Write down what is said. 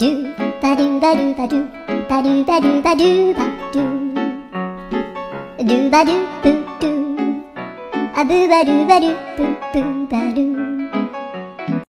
do ba do ba do ba do ba do ba do ba do ba do do ba do boo do a boo ba do ba do boo boo ba do